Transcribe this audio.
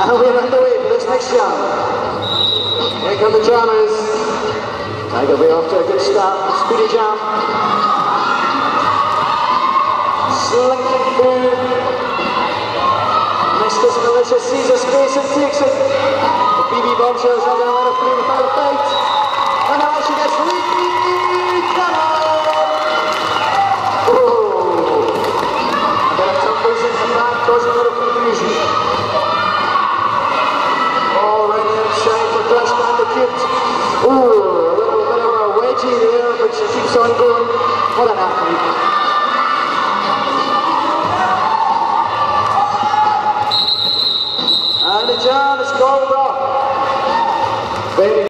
And we're underway for this next jam. Here come the jammers. Tiger Bay off to a good start. Speedy jump. Slinking through. Mistress Malicious sees a space and takes it. The BB Bombshell's not going to let her through ancora Napoli Andigiano scorra